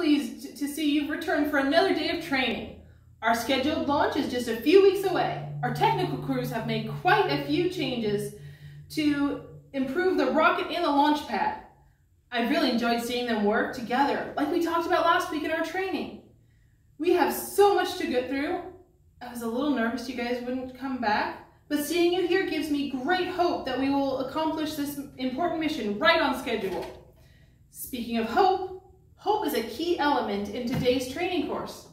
pleased to see you've returned for another day of training. Our scheduled launch is just a few weeks away. Our technical crews have made quite a few changes to improve the rocket and the launch pad. I've really enjoyed seeing them work together, like we talked about last week in our training. We have so much to get through. I was a little nervous you guys wouldn't come back, but seeing you here gives me great hope that we will accomplish this important mission right on schedule. Speaking of hope, hope is a key element in today's training course.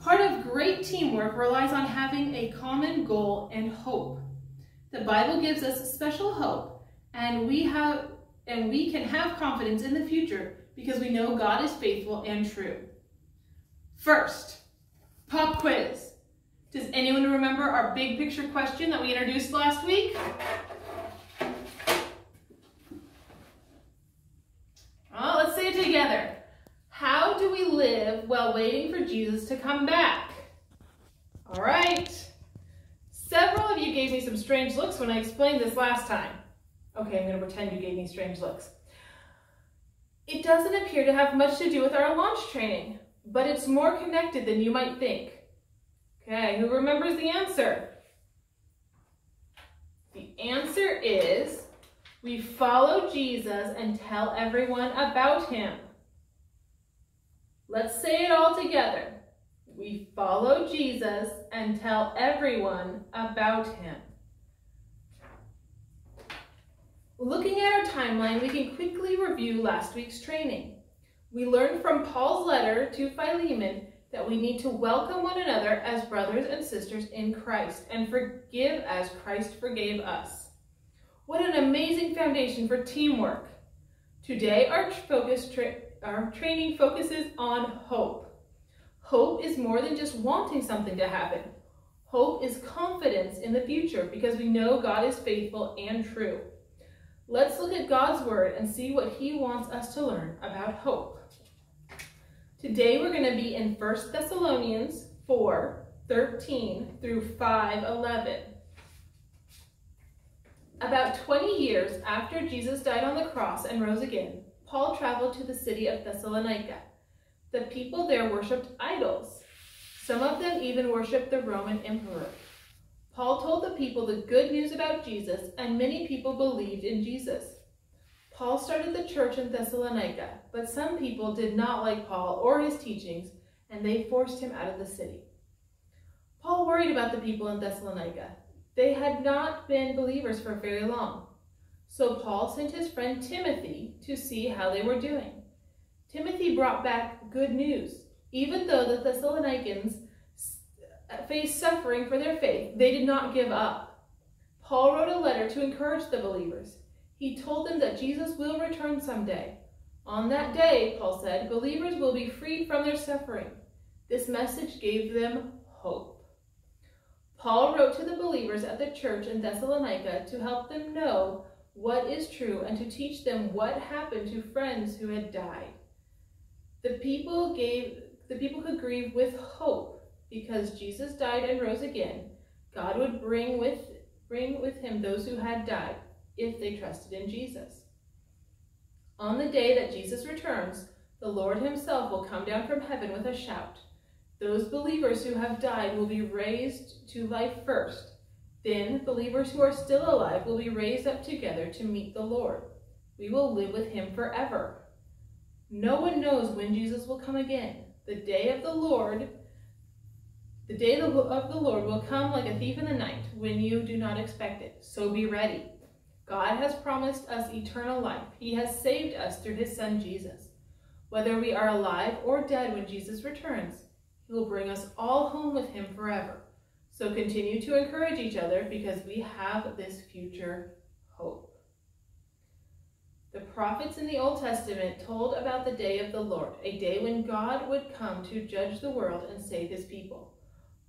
Part of great teamwork relies on having a common goal and hope. The Bible gives us special hope, and we have and we can have confidence in the future because we know God is faithful and true. First, pop quiz. Does anyone remember our big picture question that we introduced last week? Well, let's say it together. How do we live while waiting for Jesus to come back? All right. Several of you gave me some strange looks when I explained this last time. Okay, I'm going to pretend you gave me strange looks. It doesn't appear to have much to do with our launch training, but it's more connected than you might think. Okay, who remembers the answer? The answer is we follow Jesus and tell everyone about him. Let's say it all together. We follow Jesus and tell everyone about him. Looking at our timeline, we can quickly review last week's training. We learned from Paul's letter to Philemon that we need to welcome one another as brothers and sisters in Christ and forgive as Christ forgave us. What an amazing foundation for teamwork. Today, our, focus tra our training focuses on hope. Hope is more than just wanting something to happen. Hope is confidence in the future because we know God is faithful and true. Let's look at God's word and see what he wants us to learn about hope. Today we're going to be in 1 Thessalonians 4, 13 through 5, 11. About 20 years after Jesus died on the cross and rose again, Paul traveled to the city of Thessalonica. The people there worshipped idols. Some of them even worshipped the Roman emperor. Paul told the people the good news about Jesus, and many people believed in Jesus. Paul started the church in Thessalonica, but some people did not like Paul or his teachings, and they forced him out of the city. Paul worried about the people in Thessalonica. They had not been believers for very long. So Paul sent his friend Timothy to see how they were doing. Timothy brought back good news. Even though the Thessalonians faced suffering for their faith, they did not give up. Paul wrote a letter to encourage the believers. He told them that Jesus will return someday. On that day, Paul said, believers will be freed from their suffering. This message gave them hope. Paul wrote to the believers at the church in Thessalonica to help them know what is true and to teach them what happened to friends who had died. The people gave the people could grieve with hope because Jesus died and rose again, God would bring with, bring with him those who had died if they trusted in Jesus. On the day that Jesus returns, the Lord himself will come down from heaven with a shout. Those believers who have died will be raised to life first. Then believers who are still alive will be raised up together to meet the Lord. We will live with him forever. No one knows when Jesus will come again. The day of the Lord the day of the Lord will come like a thief in the night when you do not expect it. So be ready. God has promised us eternal life. He has saved us through his son Jesus. Whether we are alive or dead when Jesus returns, he will bring us all home with him forever. So continue to encourage each other because we have this future hope. The prophets in the Old Testament told about the day of the Lord, a day when God would come to judge the world and save his people.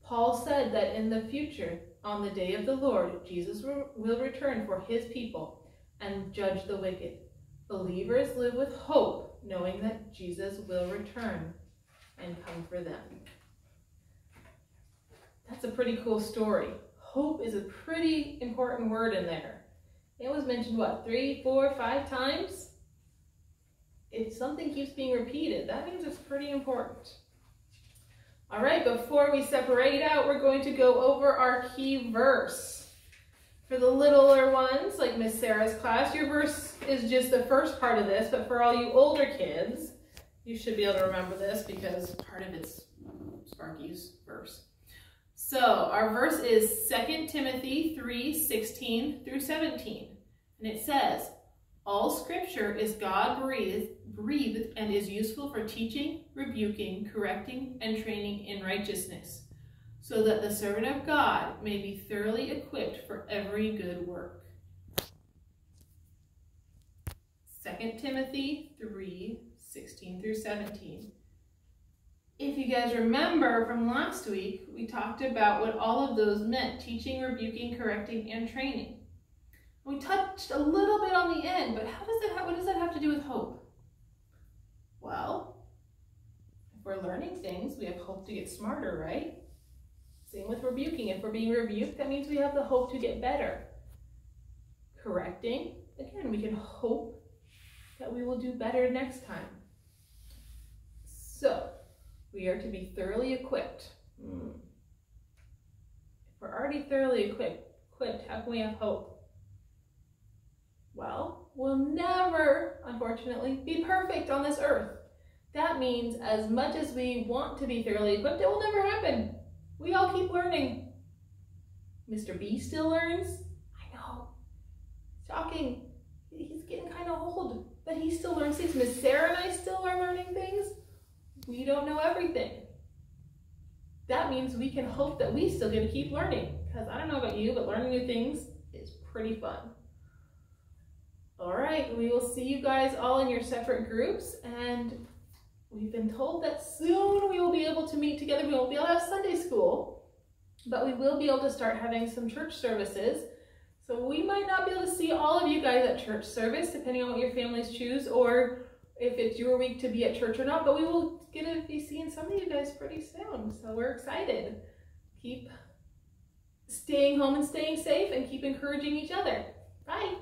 Paul said that in the future, on the day of the Lord, Jesus will return for his people and judge the wicked. Believers live with hope, knowing that Jesus will return and come for them. That's a pretty cool story. Hope is a pretty important word in there. It was mentioned, what, three, four, five times if something keeps being repeated, that means it's pretty important. All right, before we separate out, we're going to go over our key verse. For the littler ones, like Miss Sarah's class, your verse is just the first part of this, but for all you older kids, you should be able to remember this because part of it's Sparky's verse. So our verse is 2 Timothy 3, 16 through 17. And it says, All scripture is God breathed, breathed and is useful for teaching, rebuking, correcting, and training in righteousness, so that the servant of God may be thoroughly equipped for every good work. 2 Timothy 3, 16 through 17. If you guys remember from last week, we talked about what all of those meant, teaching, rebuking, correcting, and training. We touched a little bit on the end, but how does it have, what does that have to do with hope? Well, if we're learning things, we have hope to get smarter, right? Same with rebuking. If we're being rebuked, that means we have the hope to get better. Correcting, again, we can hope that we will do better next time. So, we are to be thoroughly equipped. Hmm. If we're already thoroughly equipped, equipped, how can we have hope? Well, we'll never, unfortunately, be perfect on this earth. That means as much as we want to be thoroughly equipped, it will never happen. We all keep learning. Mr. B still learns. I know. Shocking. He's getting kind of old, but he still learns things. Miss Sarah and I still are learning things. We don't know everything. That means we can hope that we still get to keep learning. Because I don't know about you, but learning new things is pretty fun. All right, we will see you guys all in your separate groups. And we've been told that soon we will be able to meet together. We won't be able to have Sunday school, but we will be able to start having some church services. So we might not be able to see all of you guys at church service, depending on what your families choose, or if it's your week to be at church or not, but we will get to be seeing some of you guys pretty soon. So we're excited. Keep staying home and staying safe and keep encouraging each other. Bye.